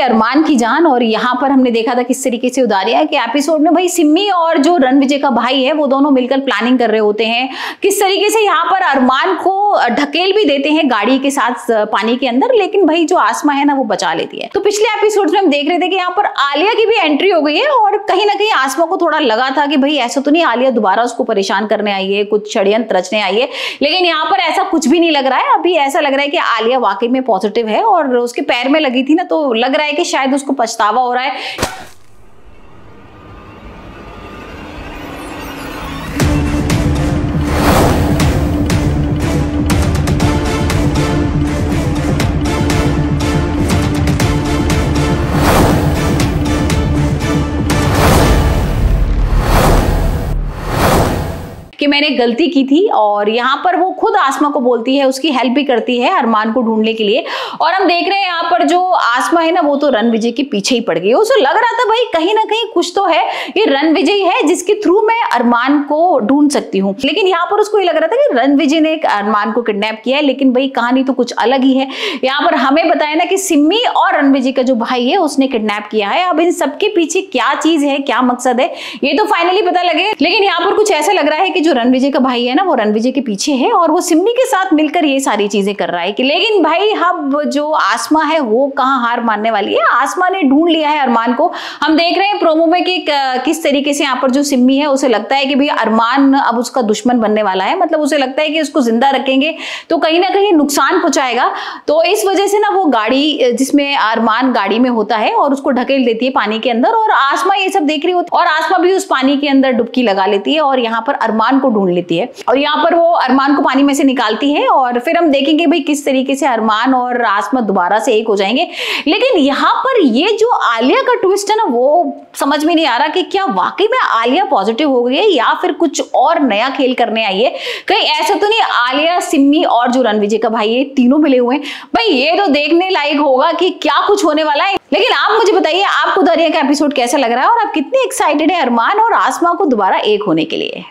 अरमान की जान, और यहाँ पर हमने देखा था किस तरीके से उदारिया कि एपिसोड में भाई सिम्मी और जो रणविजय का भाई है, वो दोनों मिलकर प्लानिंग कर रहे होते हैं। किस तरीके से यहाँ पर अरमान को ढकेल भी देते हैं गाड़ी के साथ पानी के अंदर, लेकिन भाई जो आसमा है ना, वो बचा लेती है। तो पिछले एपिसोड में हम देख रहे थे कि यहाँ पर आलिया की भी एंट्री हो गई है, और कहीं ना कहीं आसमा को थोड़ा लगा था कि भाई ऐसा तो नहीं, आलिया दोबारा उसको परेशान करने आई है, कुछ षड्यंत्र रचने आई है। लेकिन यहाँ पर ऐसा कुछ भी नहीं लग रहा है। अभी ऐसा लग रहा है कि आलिया वाकई में पॉजिटिव है, और उसके पैर में लगी थी ना तो लग रहा है कि शायद उसको पछतावा हो रहा है। कि मैंने गलती की थी और यहाँ पर वो खुद आसमा को बोलती है, उसकी हेल्प भी करती है अरमान को ढूँढने के लिए। और हम देख रहे हैं यहाँ पर जो आसमा है ना, वो तो रण विजय के पीछे ही पड़ गई उसे लग रहा था भाई कहीं ना कहीं कुछ तो है, ये रण विजय है जिसके थ्रू मैं अरमान को ढूंढ सकती हूँ। लेकिन यहाँ पर उसको ये लग रहा था कि रण विजय ने अरमान को किडनैप किया है, लेकिन भाई कहानी तो कुछ अलग ही है। यहाँ पर हमें बताया ना कि सिम्मी और रण विजय का जो भाई है, उसने किडनैप किया है। अब इन सबके पीछे क्या चीज़ है, क्या मकसद है, ये तो फाइनली पता लगे। लेकिन यहाँ पर कुछ ऐसा लग रहा है कि जो जो रणविजय का भाई है ना, वो रणविजय के पीछे है और वो सिमनी के साथ मिलकर ये सारी चीज़ें कर रहा है कि लेकिन भाई अब जो आसमा है, वो कहाँ हार मानने वाली है? आसमा ने ढूंढ लिया है अरमान को। हम देख रहे हैं प्रोमो में कि किस तरीके से यहाँ पर जो सिम्मी है, उसे लगता है कि भाई अरमान अब उसका दुश्मन बनने वाला है। मतलब उसे लगता है कि उसको ज़िंदा रखेंगे तो कहीं ना कहीं नुकसान पहुंचाएगा। तो इस वजह से ना वो गाड़ी जिसमें अरमान गाड़ी में होता है और उसको ढकेल देती है पानी के अंदर और आसमा ये सब देख रही होती है और आसमा भी उस पानी के अंदर डुबकी लगा लेती है और यहाँ पर अरमान को ढूंढ लेती है। और यहाँ पर वो अरमान को पानी में से निकालती है और फिर हम देखेंगे भाई किस तरीके से अरमान और आसमा दोबारा से एक हो जाएँगे। लेकिन यहाँ पर ये जो आलिया का ट्विस्ट है ना, वो समझ में नहीं आ रहा कि क्या वाकई में आलिया पॉजिटिव हो गई है या फिर कुछ और नया खेल करने आई है। कहीं ऐसा तो नहीं, आलिया, सिम्मी और जो रणविजय का भाई ये तीनों मिले हुए भाई ये तो देखने लायक होगा कि क्या कुछ होने वाला है। लेकिन आप मुझे बताइए, आपको दरिया का एपिसोड कैसा लग रहा है और आप कितने एक्साइटेड है अरमान और आसमा को दोबारा एक होने के लिए?